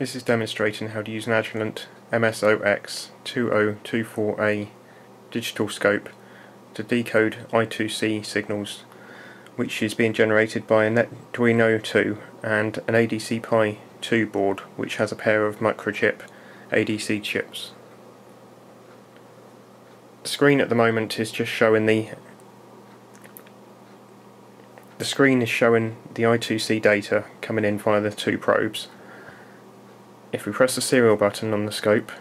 This is demonstrating how to use an Agilent MSOX2024A digital scope to decode I2C signals which is being generated by a Netduino 2 and an ADC Pi 2 board which has a pair of microchip ADC chips. The screen at the moment is just showing the the screen is showing the I2C data coming in via the two probes if we press the serial button on the scope,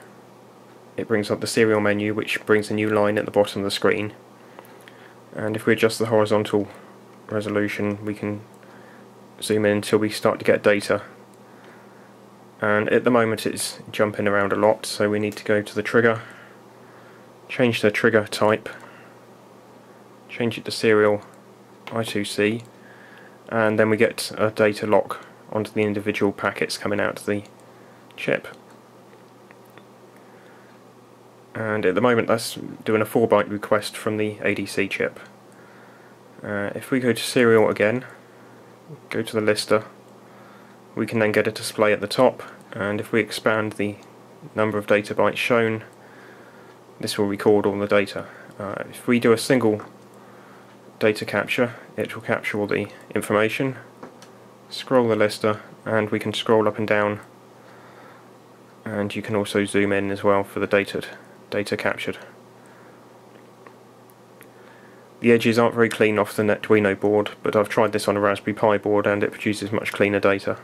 it brings up the serial menu which brings a new line at the bottom of the screen. And if we adjust the horizontal resolution, we can zoom in until we start to get data. And at the moment it's jumping around a lot, so we need to go to the trigger, change the trigger type, change it to serial I2C, and then we get a data lock onto the individual packets coming out to the chip. And at the moment that's doing a 4 byte request from the ADC chip. Uh, if we go to serial again, go to the lister, we can then get a display at the top and if we expand the number of data bytes shown this will record all the data. Uh, if we do a single data capture it will capture all the information, scroll the lister and we can scroll up and down and you can also zoom in as well for the data, data captured. The edges aren't very clean off the Netduino board, but I've tried this on a Raspberry Pi board and it produces much cleaner data.